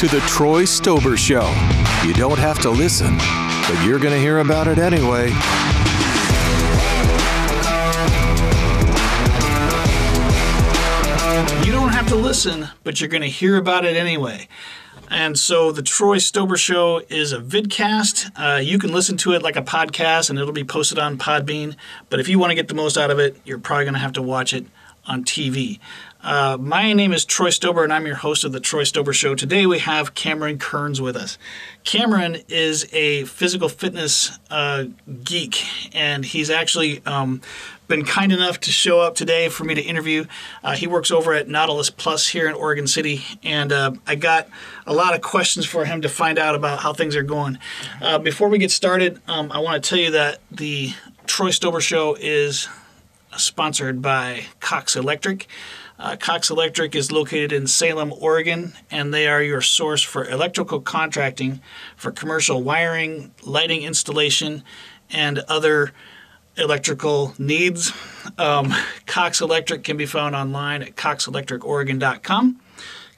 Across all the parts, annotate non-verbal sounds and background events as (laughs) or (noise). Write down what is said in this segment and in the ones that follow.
To the Troy Stoeber Show. You don't have to listen, but you're going to hear about it anyway. You don't have to listen, but you're going to hear about it anyway. And so the Troy Stoeber Show is a vidcast. Uh, you can listen to it like a podcast, and it'll be posted on Podbean. But if you want to get the most out of it, you're probably going to have to watch it on TV. Uh, my name is Troy Stoeber, and I'm your host of the Troy Stoeber Show. Today we have Cameron Kerns with us. Cameron is a physical fitness uh, geek, and he's actually um, been kind enough to show up today for me to interview. Uh, he works over at Nautilus Plus here in Oregon City, and uh, I got a lot of questions for him to find out about how things are going. Uh, before we get started, um, I want to tell you that the Troy Stoeber Show is sponsored by Cox Electric. Uh, Cox Electric is located in Salem, Oregon, and they are your source for electrical contracting for commercial wiring, lighting installation, and other electrical needs. Um, Cox Electric can be found online at coxelectricoregon.com.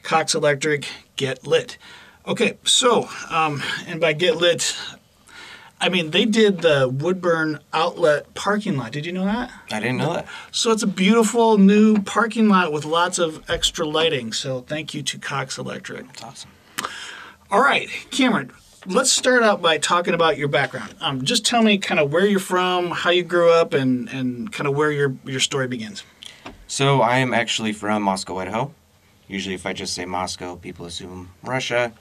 Cox Electric, get lit. Okay, so, um, and by get lit, I mean, they did the Woodburn Outlet parking lot. Did you know that? I didn't know that. So it's a beautiful new parking lot with lots of extra lighting. So thank you to Cox Electric. That's awesome. All right, Cameron, let's start out by talking about your background. Um, just tell me kind of where you're from, how you grew up, and, and kind of where your, your story begins. So I am actually from Moscow, Idaho. Usually, if I just say Moscow, people assume Russia.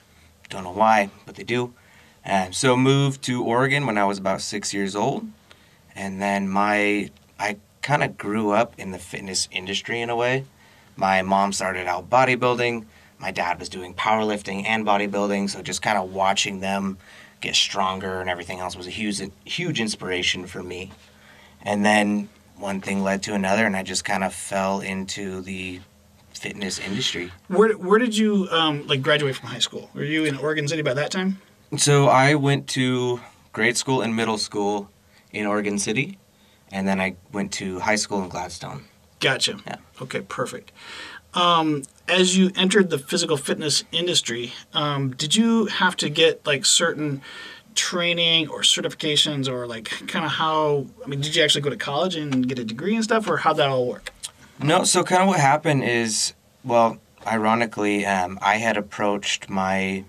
Don't know why, but they do. Um, so moved to Oregon when I was about six years old, and then my I kind of grew up in the fitness industry in a way. My mom started out bodybuilding. My dad was doing powerlifting and bodybuilding, so just kind of watching them get stronger and everything else was a huge huge inspiration for me. And then one thing led to another, and I just kind of fell into the fitness industry. Where, where did you um, like graduate from high school? Were you in Oregon City by that time? So I went to grade school and middle school in Oregon City, and then I went to high school in Gladstone. Gotcha. Yeah. Okay, perfect. Um, as you entered the physical fitness industry, um, did you have to get like certain training or certifications or like kind of how? I mean, did you actually go to college and get a degree and stuff, or how'd that all work? No, so kind of what happened is, well, ironically, um, I had approached my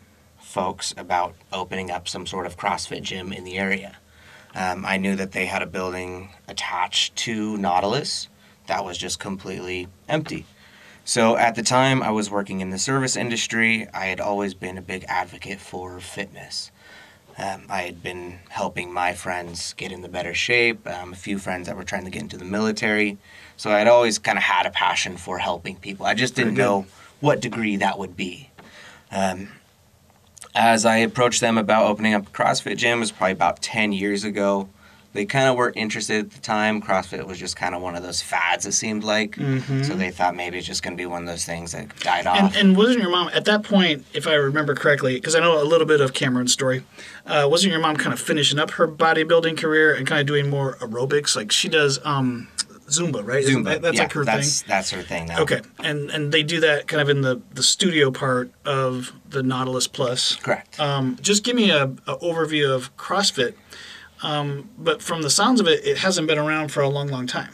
folks about opening up some sort of CrossFit gym in the area. Um, I knew that they had a building attached to Nautilus that was just completely empty. So at the time, I was working in the service industry. I had always been a big advocate for fitness. Um, I had been helping my friends get into better shape, um, a few friends that were trying to get into the military. So I'd always kind of had a passion for helping people. I just didn't know what degree that would be. Um, as I approached them about opening up a CrossFit gym, it was probably about 10 years ago. They kind of weren't interested at the time. CrossFit was just kind of one of those fads, it seemed like. So they thought maybe it's just going to be one of those things that died off. And, and wasn't your mom at that point, if I remember correctly, because I know a little bit of Cameron's story, uh, wasn't your mom kind of finishing up her bodybuilding career and kind of doing more aerobics? Like she does um, Zumba, right? Zumba, that- that's yeah, like her that's, thing. That's her thing now. Okay, and and they do that kind of in the the studio part of the Nautilus Plus. Correct. Um, just give me a, a overview of CrossFit. Um, but from the sounds of it, it hasn't been around for a long, long time.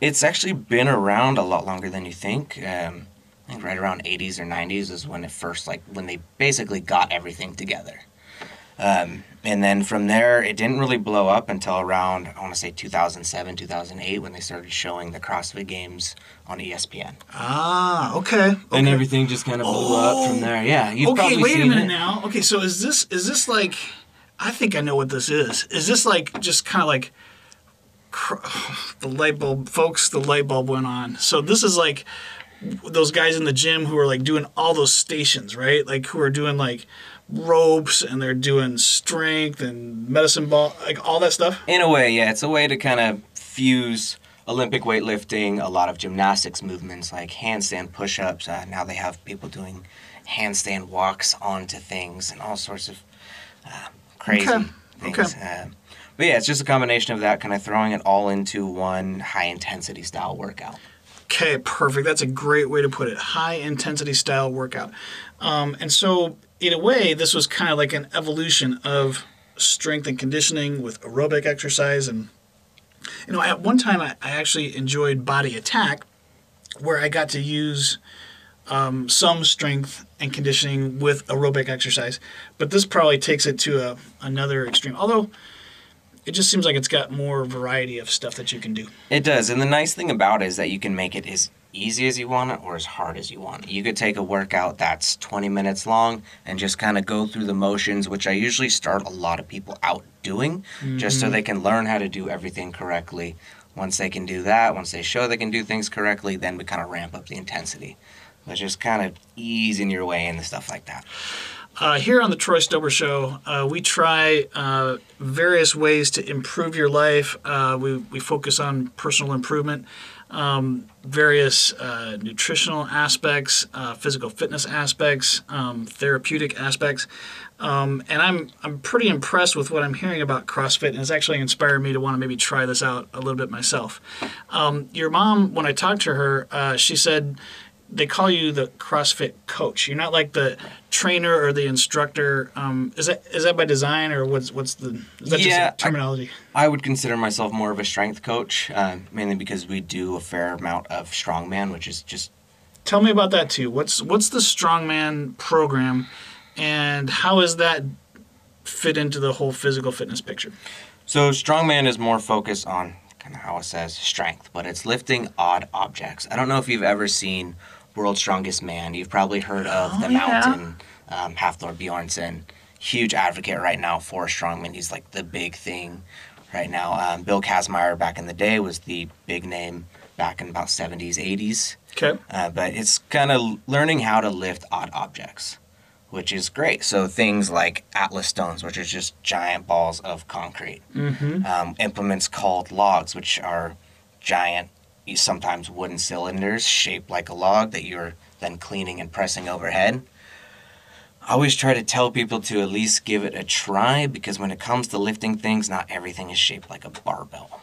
It's actually been around a lot longer than you think. Um, I think right around 80s or 90s is when it first, like, when they basically got everything together. Um, and then from there, it didn't really blow up until around, I want to say 2007, 2008, when they started showing the CrossFit games on ESPN. Ah, okay. And everything just kind of blew up from there. Yeah, you've okay, wait a minute it. now. Okay, so is this is this like? I think I know what this is. Is this like just kind of like (sighs) the light bulb, folks? The light bulb went on. So this is like those guys in the gym who are like doing all those stations, right? Like who are doing like ropes and they're doing strength and medicine ball, like all that stuff. In a way, yeah, it's a way to kind of fuse Olympic weightlifting, a lot of gymnastics movements like handstand push-ups. Uh, now they have people doing handstand walks onto things and all sorts of uh, crazy Okay, things. Uh, but yeah, it's just a combination of that, kind of throwing it all into one high-intensity style workout. Okay, perfect. That's a great way to put it. High intensity style workout. Um, and so, in a way, this was kind of like an evolution of strength and conditioning with aerobic exercise. And, you know, at one time I, I actually enjoyed Body Attack, where I got to use um, some strength and conditioning with aerobic exercise. But this probably takes it to a, another extreme. Although, it just seems like it's got more variety of stuff that you can do. It does, and the nice thing about it is that you can make it as easy as you want it or as hard as you want it. You could take a workout that's 20 minutes long and just kind of go through the motions, which I usually start a lot of people out doing, just so they can learn how to do everything correctly. Once they can do that, once they show they can do things correctly, then we kind of ramp up the intensity. But just kind of easing your way into stuff like that. Uh, here on the Troy Stoeber Show, uh, we try uh, various ways to improve your life. Uh, we, we focus on personal improvement, um, various uh, nutritional aspects, uh, physical fitness aspects, um, therapeutic aspects. Um, and I'm, I'm pretty impressed with what I'm hearing about CrossFit, and it's actually inspired me to want to maybe try this out a little bit myself. Um, your mom, when I talked to her, she said, they call you the CrossFit coach. You're not like the trainer or the instructor. Um, is that is that by design or what's what's the is that Yeah, just terminology? I would consider myself more of a strength coach, uh, mainly because we do a fair amount of strongman, which is just Tell me about that too. What's what's the strongman program, and how is that fit into the whole physical fitness picture? So strongman is more focused on kind of how it says strength, but it's lifting odd objects. I don't know if you've ever seen World's Strongest Man. You've probably heard of Oh, the yeah. Mountain, um, Hafthor Bjornsson. Huge advocate right now for strongman. He's like the big thing right now. Um, Bill Kazmaier back in the day was the big name back in about 70s, 80s. Okay. Uh, but it's kind of learning how to lift odd objects, which is great. So things like Atlas stones, which are just giant balls of concrete. Mm-hmm. Um, implements called logs, which are giant, sometimes wooden cylinders shaped like a log that you're then cleaning and pressing overhead. I always try to tell people to at least give it a try because when it comes to lifting things, not everything is shaped like a barbell.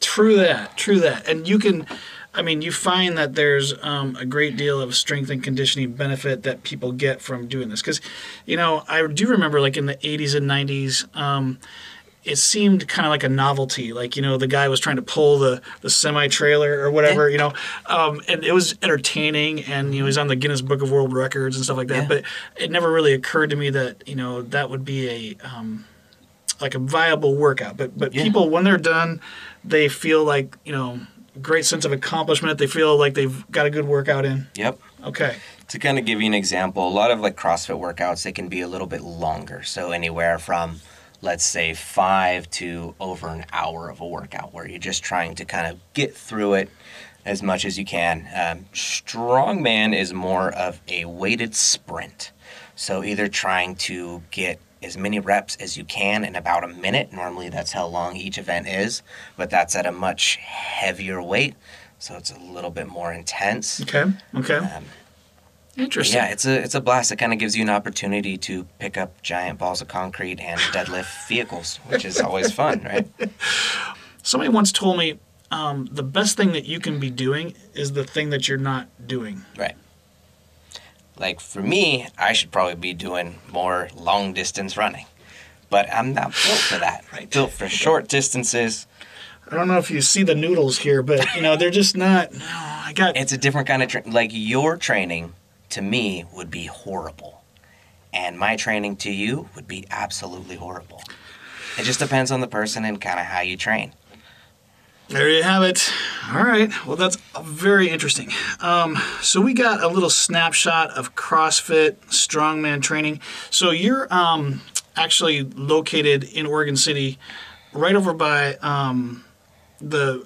True that. True that. And you can, I mean, you find that there's um, a great deal of strength and conditioning benefit that people get from doing this. Because, you know, I do remember like in the 80s and 90s, um, it seemed kind of like a novelty. Like, you know, the guy was trying to pull the, the semi trailer or whatever, you know, um, and it was entertaining. And, you know, he's on the Guinness Book of World Records and stuff like that. Yeah. But it never really occurred to me that, you know, that would be a, um, like a viable workout. But but Yeah. people when they're done, they feel like you know great sense of accomplishment. They feel like they've got a good workout in. Yep. Okay. To kind of give you an example, a lot of like CrossFit workouts, they can be a little bit longer. So anywhere from, let's say, five to over an hour of a workout where you're just trying to kind of get through it as much as you can. Um, strongman is more of a weighted sprint. So either trying to get as many reps as you can in about a minute. Normally that's how long each event is, but that's at a much heavier weight. So it's a little bit more intense. Okay. Okay. Um, Interesting. yeah, it's a it's a blast. It kind of gives you an opportunity to pick up giant balls of concrete and deadlift (laughs) vehicles, which is always fun, right? (laughs) Somebody once told me um, the best thing that you can be doing is the thing that you're not doing. Right. Like for me, I should probably be doing more long distance running, but I'm not built for that. (laughs) Right. Built for short distances. I don't know if you see the noodles here, but you know they're just not. No, I got. It's a different kind of tra- like your training to me would be horrible, and my training to you would be absolutely horrible. It just depends on the person and kind of how you train. There you have it. All right. Well, that's very interesting. Um, so we got a little snapshot of CrossFit strongman training. So you're um, actually located in Oregon City, right over by um, the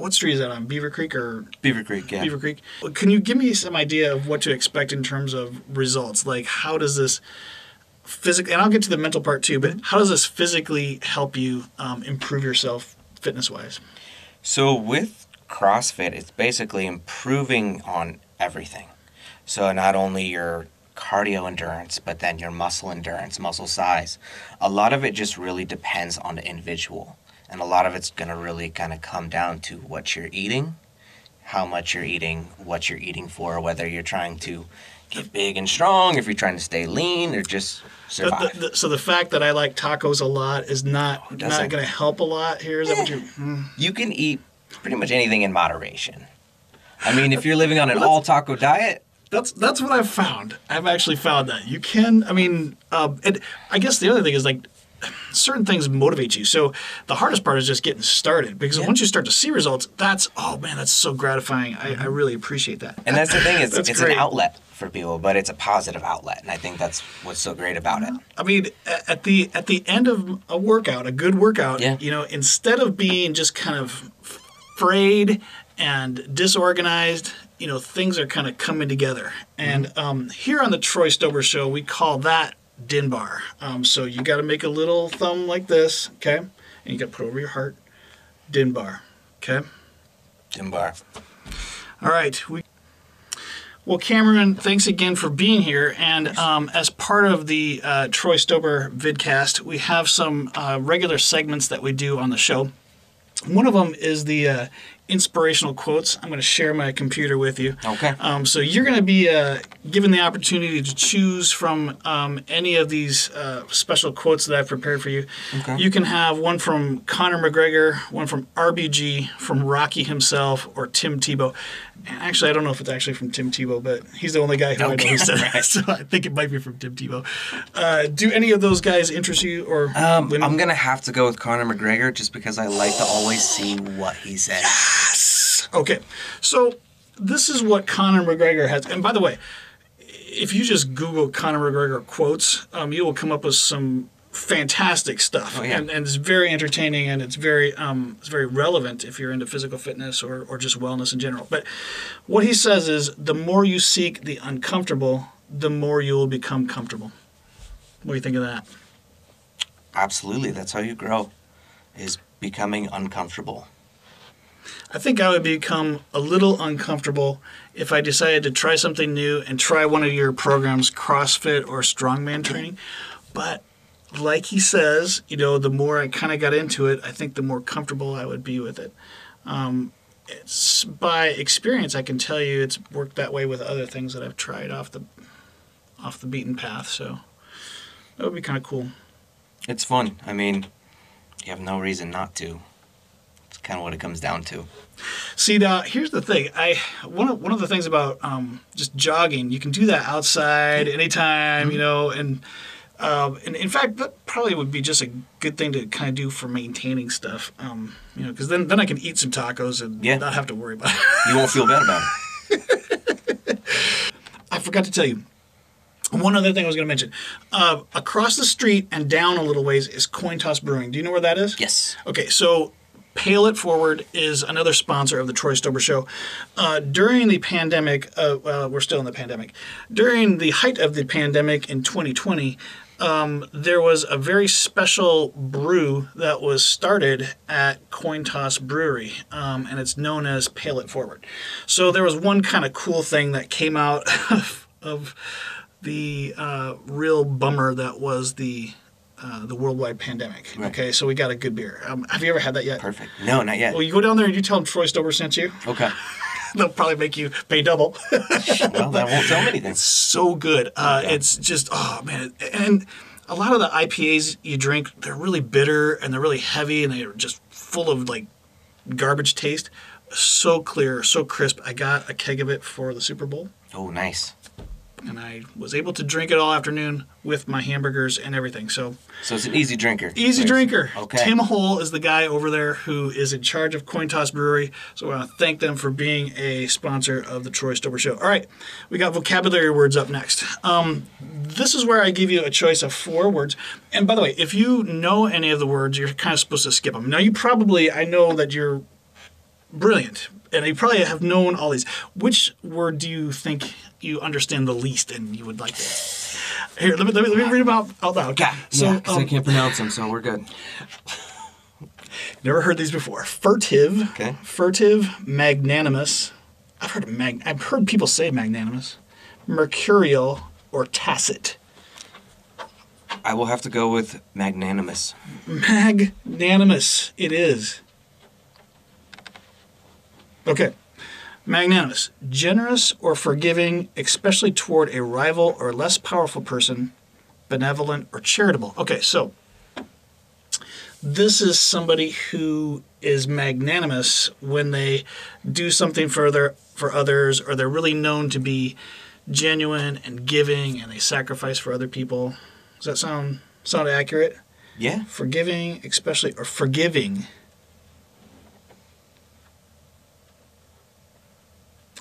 what street is that on? Beaver Creek or Beaver Creek, yeah. Beaver Creek. Can you give me some idea of what to expect in terms of results? Like, how does this physically, and I'll get to the mental part too, but how does this physically help you um, improve yourself fitness wise? So with CrossFit, it's basically improving on everything. So not only your cardio endurance, but then your muscle endurance, muscle size. A lot of it just really depends on the individual. And a lot of it's going to really kind of come down to what you're eating, how much you're eating, what you're eating for, whether you're trying to get big and strong, if you're trying to stay lean, or just survive. the, the, so the fact that I like tacos a lot is not not doesn't? going to help a lot here. Is that what you're? you can eat pretty much anything in moderation. I mean, if you're living on an all taco diet, That's that's what I've found. I've actually found that you can. I mean, uh, and I guess the other thing is like certain things motivate you. So the hardest part is just getting started because Yeah. once you start to see results, that's oh man, that's so gratifying. I, I really appreciate that. and that's the thing is (laughs) That's it's great. an outlet for people, but it's a positive outlet, and I think that's what's so great about it. I mean, at the at the end of a workout, a good workout, Yeah. you know, instead of being just kind of frayed and disorganized, you know, things are kind of coming together. And um, here on the Troy Stoeber Show, we call that din bar. Um, so you got to make a little thumb like this, okay, and you got to put over your heart, din bar, okay. Dimbar. All right. We well, Cameron, thanks again for being here. And um, as part of the uh, Troy Stoeber vidcast, we have some uh, regular segments that we do on the show. One of them is the uh, inspirational quotes. I'm going to share my computer with you. Okay. Um, so you're going to be uh, given the opportunity to choose from um, any of these uh, special quotes that I've prepared for you. Okay. You can have one from Conor McGregor, one from RBG, from Rocky himself, or Tim Tebow. Actually, I don't know if it's actually from Tim Tebow, but he's the only guy who I know Okay, who said that. (laughs) So I think it might be from Tim Tebow. Uh, do any of those guys interest you? Or Um, I'm gonna have to go with Conor McGregor just because I like to always see what he says. Yes. Okay, so this is what Conor McGregor has. And by the way, if you just Google Conor McGregor quotes, um, you will come up with some fantastic stuff, Oh, yeah. and, and it's very entertaining and it's very um, it's very relevant if you're into physical fitness or, or just wellness in general. But what he says is, the more you seek the uncomfortable, the more you will become comfortable. What do you think of that? Absolutely, that's how you grow, is becoming uncomfortable. I think I would become a little uncomfortable if I decided to try something new and try one of your programs, CrossFit or strongman training. But like he says, you know, the more I kind of got into it, I think the more comfortable I would be with it. Um, it's by experience, I can tell you it's worked that way with other things that I've tried off the off the beaten path. So that would be kind of cool. It's fun. I mean, you have no reason not to. It's kind of what it comes down to. See now, here's the thing. I one of one of the things about um, just jogging, you can do that outside anytime, you know, and um, and in fact, that probably would be just a good thing to kind of do for maintaining stuff, um, you know, because then then I can eat some tacos and Yeah. not have to worry about it. (laughs) You won't feel bad about it. (laughs) I forgot to tell you. One other thing I was going to mention. Uh, across the street and down a little ways is Coin Toss Brewing. Do you know where that is? Yes. Okay, so Pale It Forward is another sponsor of the Troy Stoeber Show. Uh, during the pandemic, uh, well, we're still in the pandemic. During the height of the pandemic in 2020, um, there was a very special brew that was started at Coin Toss Brewery, um, and it's known as Pale It Forward. So there was one kind of cool thing that came out of, of the uh, real bummer that was the uh, the worldwide pandemic. Right. Okay, so we got a good beer. Um, have you ever had that yet? Perfect. No, not yet. Well, you go down there and you tell them Troy Stoeber sent you. Okay. (laughs) They'll probably make you pay double. (laughs) Well, that won't tell me anything. It's so good. Uh, It's just oh man, and a lot of the IPAs you drink, they're really bitter and they're really heavy and they're just full of like garbage taste. So clear, so crisp. I got a keg of it for the Super Bowl. Oh, nice. And I was able to drink it all afternoon with my hamburgers and everything. So So it's an easy drinker. Easy drinker. Okay. Tim Hohl is the guy over there who is in charge of Coin Toss Brewery. So I want to thank them for being a sponsor of the Troy Stoeber Show. All right, we got vocabulary words up next. Um, this is where I give you a choice of four words. And by the way, if you know any of the words, you're kind of supposed to skip them. Now, you probably, I know that you're brilliant, and you probably have known all these. Which word do you think you understand the least and you would like to? Here, let me, let me, let me read them out, out loud. Yeah, So, yeah, 'cause I um, can't pronounce them, so we're good. (laughs) Never heard these before. Furtive. Okay. Furtive, magnanimous. I've heard mag. I've heard people say magnanimous. Mercurial or tacit. I will have to go with magnanimous. Magnanimous. It is. Okay. Magnanimous, generous or forgiving, especially toward a rival or less powerful person, benevolent or charitable. Okay, so this is somebody who is magnanimous when they do something for their, for others or they're really known to be genuine and giving and they sacrifice for other people. Does that sound sound accurate? Yeah. Forgiving, especially or forgiving.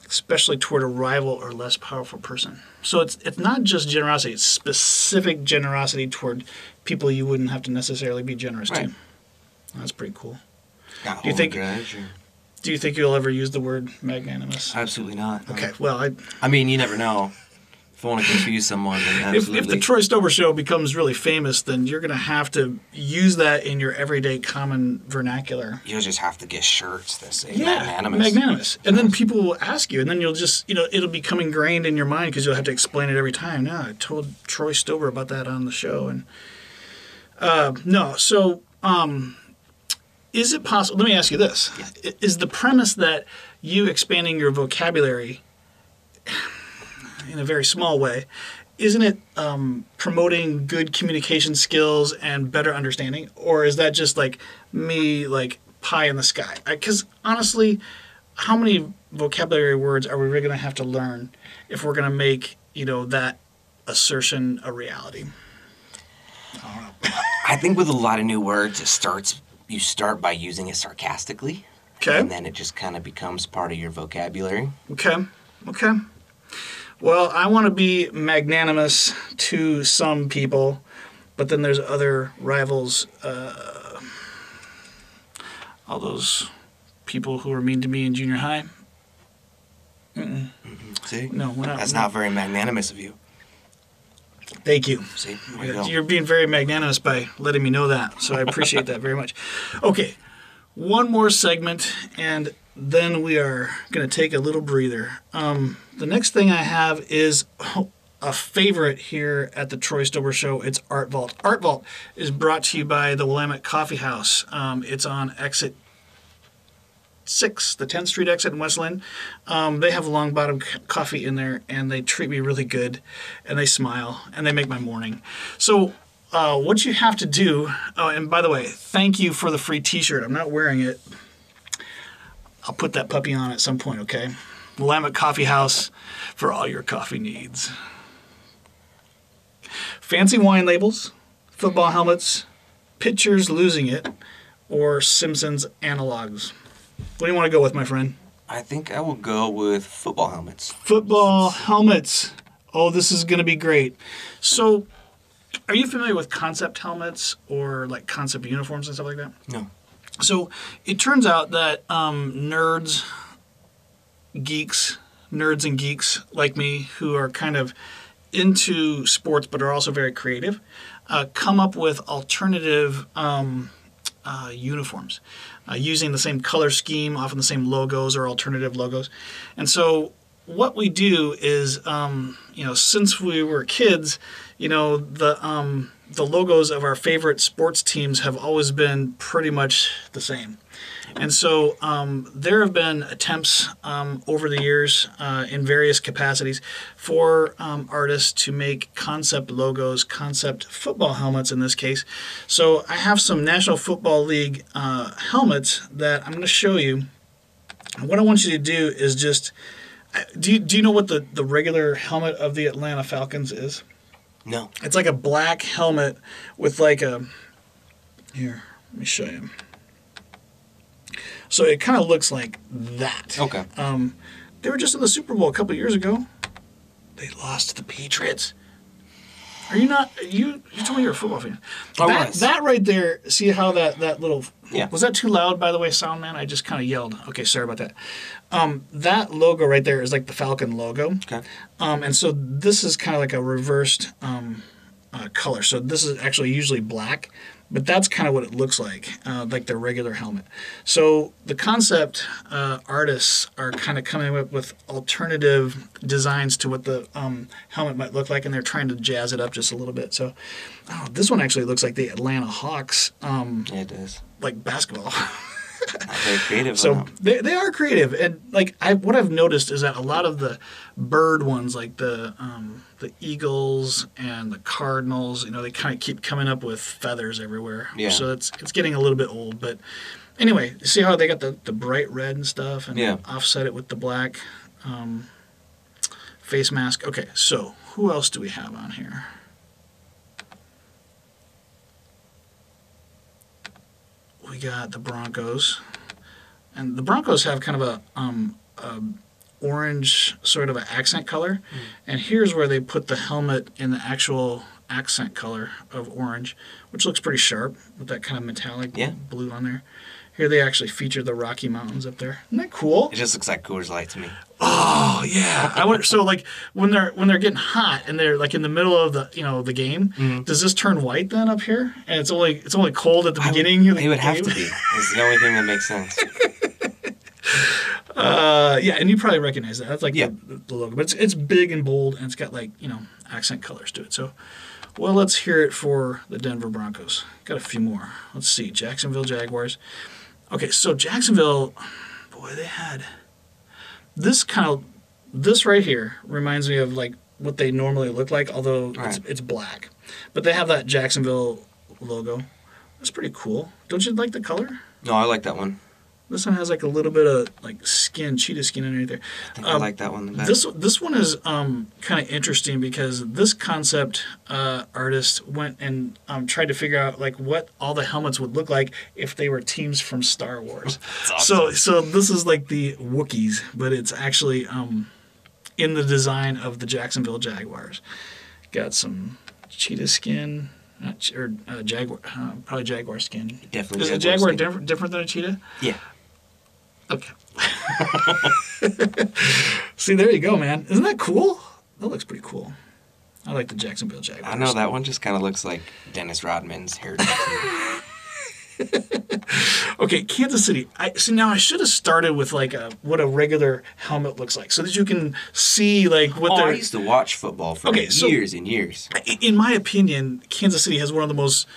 Especially toward a rival or less powerful person. So it's it's not just generosity, it's specific generosity toward people you wouldn't have to necessarily be generous Right. to. That's pretty cool. Got Do you think- grudge or- Do you think you'll ever use the word magnanimous? Absolutely not. no. Okay, well, I, I mean, you never know. If I want to confuse someone, then if, absolutely. if the Troy Stoeber show becomes really famous, then you're going to have to use that in your everyday common vernacular. You'll just have to get shirts that say Yeah, magnanimous. magnanimous. And then people will ask you, and then you'll just, you know, it'll become ingrained in your mind because you'll have to explain it every time. No, I told Troy Stoeber about that on the show, and uh, no. So, um, is it possible? Let me ask you this: I- Is the premise that you expanding your vocabulary in a very small way? Isn't it um, promoting good communication skills and better understanding, or is that just like me, like pie in the sky? Because honestly, how many vocabulary words are we really going to have to learn if we're going to make you know that assertion a reality? I think with a lot of new words, it starts. You start by using it sarcastically, Okay. and then it just kind of becomes part of your vocabulary. Okay. Okay. Well, I want to be magnanimous to some people, but then there's other rivals. Uh, all those people who were mean to me in junior high. See, No, we're not. that's not very magnanimous of you. Thank you. See, you go. You're being very magnanimous by letting me know that, so I appreciate that very much. Okay, one more segment, and then we are going to take a little breather. Um, the next thing I have is a favorite here at the Troy Stoeber Show. It's Art Vault. Art Vault is brought to you by the Willamette Coffee House. Um, it's on exit six, the 10th Street exit in West Linn. Um, they have Longbottom coffee in there, and they treat me really good, and they smile, and they make my morning. So, uh, what you have to do, oh, and by the way, thank you for the free T-shirt. I'm not wearing it. I'll put that puppy on at some point, okay? Willamette Coffee House for all your coffee needs. Fancy wine labels, football helmets, pitchers losing it, or Simpsons analogs. What do you want to go with, my friend? I think I will go with football helmets. Football helmets. Oh, this is going to be great. So, are you familiar with concept helmets or like concept uniforms and stuff like that? No. So, it turns out that um, nerds, geeks, nerds and geeks like me who are kind of into sports but are also very creative uh, come up with alternative um, uh, uniforms uh, using the same color scheme, often the same logos or alternative logos. And so, what we do is, um, you know, since we were kids, you know, the um, the logos of our favorite sports teams have always been pretty much the same. And so um, there have been attempts um, over the years uh, in various capacities for um, artists to make concept logos, concept football helmets in this case. So I have some National Football League uh, helmets that I'm going to show you. What I want you to do is just do you, do you know what the, the regular helmet of the Atlanta Falcons is? No. It's like a black helmet with like a. Here, let me show you. So it kind of looks like that. Okay. Um, they were just in the Super Bowl a couple years ago. They lost to the Patriots. Are you not? You you told me you're a football fan. I that, was. that right there. See how that that little. Yeah. Was that too loud? By the way, sound man. I just kind of yelled. Okay, sorry about that. Um, that logo right there is like the Falcon logo. Okay. Um, and so this is kind of like a reversed um, uh, color. So this is actually usually black, but that's kind of what it looks like, uh, like their regular helmet. So the concept uh, artists are kind of coming up with alternative designs to what the um, helmet might look like, and they're trying to jazz it up just a little bit. So oh, this one actually looks like the Atlanta Hawks, um, it does. like basketball. (laughs) Very creative. So they, they are creative, and like I what I've noticed is that a lot of the bird ones, like the um, the eagles and the cardinals, you know, they kind of keep coming up with feathers everywhere. Yeah. So it's it's getting a little bit old, but anyway, see how they got the, the bright red and stuff, and Yeah. offset it with the black um, face mask. Okay, so who else do we have on here? We got the Broncos, and the Broncos have kind of a um, a orange sort of an accent color, and here's where they put the helmet in the actual accent color of orange, which looks pretty sharp with that kind of metallic Yeah. blue on there. Here they actually feature the Rocky Mountains up there. Isn't that cool? It just looks like Coors Light to me. Oh yeah, I wonder. So like when they're when they're getting hot and they're like in the middle of the you know the game, does this turn white then up here? And it's only it's only cold at the beginning. of the It would have to be. It's the only thing that makes sense. (laughs) Uh, yeah, and you probably recognize that. That's like Yeah. the, the logo, but it's it's big and bold, and it's got like you know accent colors to it. So, well, let's hear it for the Denver Broncos. Got a few more. Let's see, Jacksonville Jaguars. Okay, so Jacksonville, boy, they had this kind of this right here reminds me of like what they normally look like, although it's, Right. it's black. But they have that Jacksonville logo. That's pretty cool. Don't you like the color? No, I like that one. This one has like a little bit of like skin, cheetah skin underneath there. I think I Um, like that one the best. This this one is um, kind of interesting because this concept uh, artist went and um, tried to figure out like what all the helmets would look like if they were teams from Star Wars. (laughs) So so this is like the Wookiees, but it's actually um, in the design of the Jacksonville Jaguars. Got some cheetah skin. Not ch- or uh, jaguar, uh, probably jaguar skin. Definitely Is a jaguar jaguar different, different than a cheetah? yeah. Okay. (laughs) See, there you go, man. Isn't that cool? That looks pretty cool. I like the Jacksonville Jaguars. I know that one just kind of looks like Dennis Rodman's hair. (laughs) Okay, Kansas City. I see. Now I should have started with like a what a regular helmet looks like, so that you can see like what oh, they're. used to watch football for Okay, so- years and years. In my opinion, Kansas City has one of the most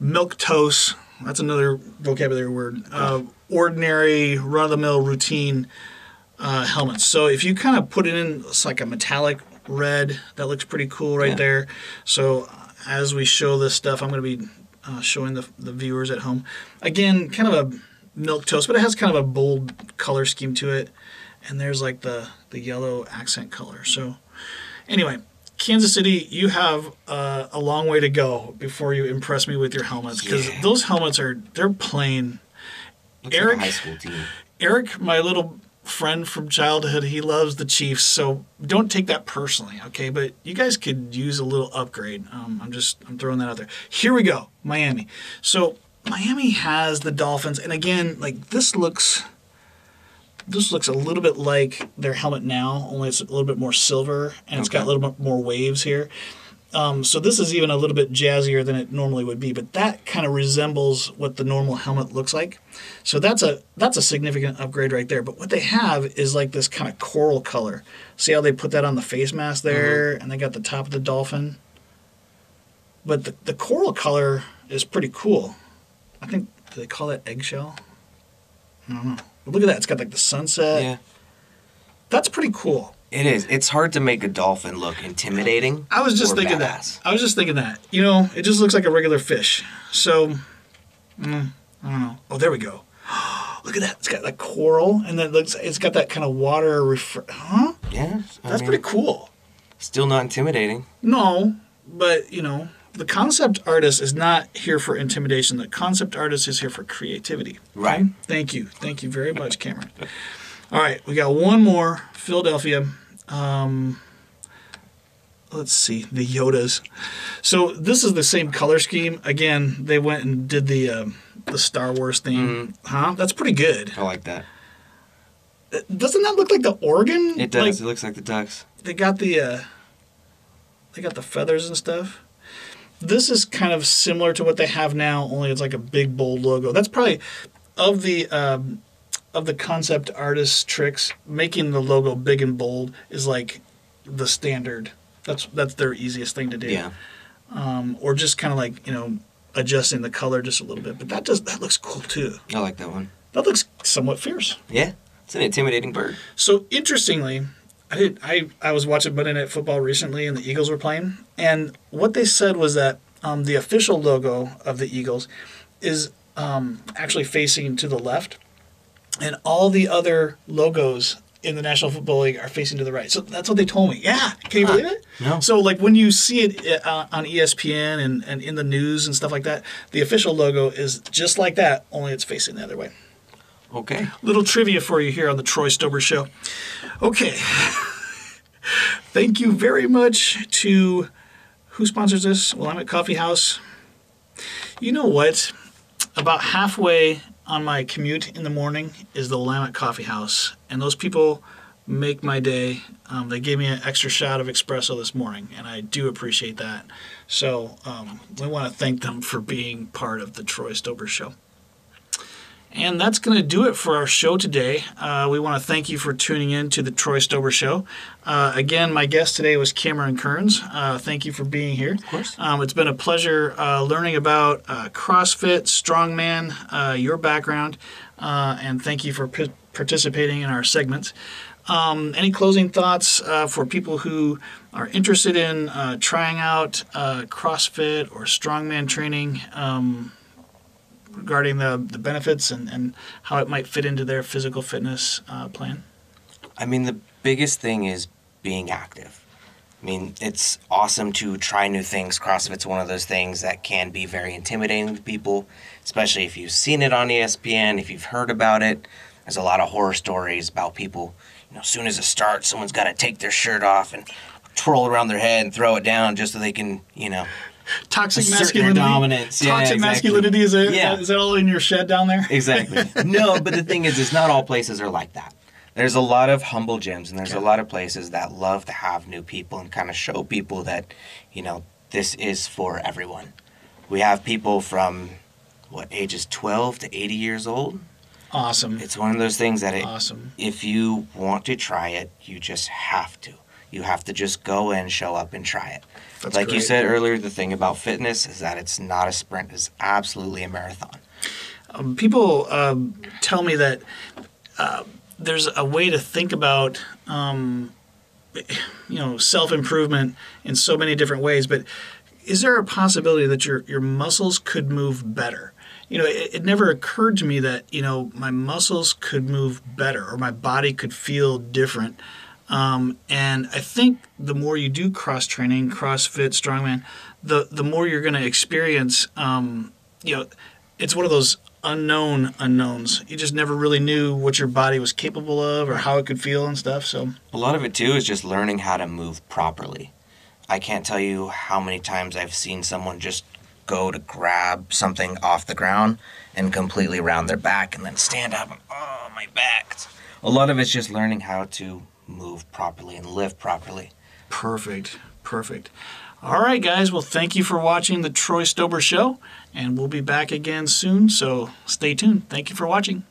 milk toast. That's another vocabulary word. Uh, ordinary, run of the mill, routine uh, helmets. So if you kind of put it in, it's like a metallic red. That looks pretty cool right Yeah. there. So uh, as we show this stuff, I'm going to be uh, showing the, the viewers at home. Again, kind of a milk toast, but it has kind of a bold color scheme to it. And there's like the, the yellow accent color. So anyway, Kansas City, you have uh, a long way to go before you impress me with your helmets because Yeah. those helmets are they're plain. Looks Eric- like a high school team. Eric, my little friend from childhood, he loves the Chiefs, so don't take that personally, okay? But you guys could use a little upgrade. Um, I'm just I'm throwing that out there. Here we go, Miami. So Miami has the Dolphins, and again, like this looks. This looks a little bit like their helmet now, only it's a little bit more silver, and it's got a little bit more waves here. Um, so this is even a little bit jazzier than it normally would be, but that kind of resembles what the normal helmet looks like. So that's a that's a significant upgrade right there. But what they have is like this kind of coral color. See how they put that on the face mask there, and they got the top of the dolphin. But the, the coral color is pretty cool. I think do they call that eggshell? I don't know. But look at that; it's got like the sunset. Yeah, That's pretty cool. it is. It's hard to make a dolphin look intimidating. I was just thinking badass. that. I was just thinking that. You know, it just looks like a regular fish. So, mm, I don't know. Oh, there we go. (gasps) Look at that. It's got like coral, and then it looks. It's got that kind of water. Refre- huh? Yeah, I That's mean, pretty cool. Still not intimidating. No, but you know, the concept artist is not here for intimidation. The concept artist is here for creativity. Right. Thank you. Thank you very much, Cameron. All right, we got one more. Philadelphia. Um, let's see, the Yodas. So this is the same color scheme. Again, they went and did the um, the Star Wars theme. Huh? That's pretty good. I like that. Doesn't that look like the Oregon? It does. Like, it looks like the ducks. they got the uh, they got the feathers and stuff. This is kind of similar to what they have now, only it's like a big bold logo. That's probably of the um, of the concept artist tricks. Making the logo big and bold is like the standard. That's that's their easiest thing to do. Yeah. Um, or just kind of like you know adjusting the color just a little bit. But that does that looks cool too. I like that one. That looks somewhat fierce. Yeah, it's an intimidating bird. So interestingly, I did I I was watching Monday Night Football recently, and the Eagles were playing, and what they said was that um, the official logo of the Eagles is um, actually facing to the left, and all the other logos in the National Football League are facing to the right. So that's what they told me. Yeah, can you believe it? No. So like when you see it uh, on ESPN and, and in the news and stuff like that, the official logo is just like that, only it's facing the other way. Okay. Little trivia for you here on the Troy Stoeber Show. Okay. (laughs) Thank you very much to who sponsors this? Willamette Coffee House. You know what? About halfway on my commute in the morning is the Willamette Coffee House, and those people make my day. Um, they gave me an extra shot of espresso this morning, and I do appreciate that. So um, we want to thank them for being part of the Troy Stoeber Show. And that's going to do it for our show today. Uh, we want to thank you for tuning in to the Troy Stoeber Show. Uh, again, my guest today was Cameron Kerns. Uh, thank you for being here. Of course. Um, it's been a pleasure uh, learning about uh, CrossFit, strongman, uh, your background, and thank you for p- participating in our segments. Um, any closing thoughts for people who are interested in trying out CrossFit or strongman training? Um, regarding the, the benefits and, and how it might fit into their physical fitness uh, plan? I mean, the biggest thing is being active. I mean, it's awesome to try new things. CrossFit's one of those things that can be very intimidating to people, especially if you've seen it on ESPN, if you've heard about it. There's a lot of horror stories about people, you know, as soon as it starts, someone's got to take their shirt off and twirl around their head and throw it down just so they can, you know, toxic masculinity. dominance. Yeah, Toxic exactly. masculinity is it, Yeah. is that all in your shed down there? Exactly. (laughs) no, but the thing is, is not all places are like that. There's a lot of humble gyms, and there's a lot of places that love to have new people and kind of show people that, you know, this is for everyone. We have people from what ages 12 to 80 years old. Awesome. It's one of those things that it, awesome. if you want to try it, you just have to. You have to just go in, show up, and try it. That's like you said earlier, the thing about fitness is that it's not a sprint; it's absolutely a marathon. Um, people um, tell me that uh, there's a way to think about, um, you know, self improvement in so many different ways. But is there a possibility that your your muscles could move better? You know, it, it never occurred to me that you know my muscles could move better or my body could feel different. Um, and I think the more you do cross training, CrossFit, strongman, the the more you're going to experience. Um, you know, it's one of those unknown unknowns. You just never really knew what your body was capable of or how it could feel and stuff. So A lot of it too is just learning how to move properly. I can't tell you how many times I've seen someone just go to grab something off the ground and completely round their back and then stand up and oh my back. A lot of it's just learning how to move properly and live properly. perfect, perfect. All right, guys. Well, thank you for watching the Troy Stoeber Show, and we'll be back again soon. So stay tuned. Thank you for watching.